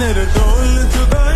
nerede oldu da